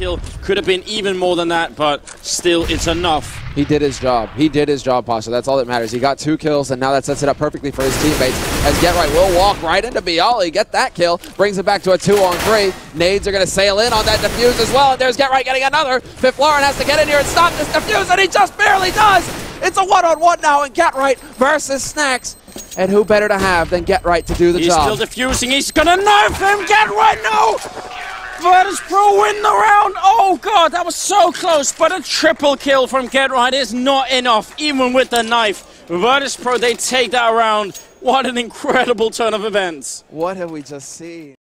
kill. Could have been even more than that, but still, it's enough. He did his job. He did his job, Pasha. That's all that matters. He got two kills, and now that sets it up perfectly for his teammates. As Get Right will walk right into byali, get that kill, brings it back to a two on three. Nades are going to sail in on that defuse as well, and there's Get Right getting another. Fifflaren has to get in here and stop this defuse, and he just barely does. It's a one-on-one -on -one now, and Get Right versus sNax. And who better to have than Get Right to do the He's job? He's still defusing. He's going to knife him. Get Right, no! Win the round. Oh god, that was so close. But a triple kill from Get Right is not enough, even with the knife. Virtus Pro, they take that round. What an incredible turn of events. What have we just seen?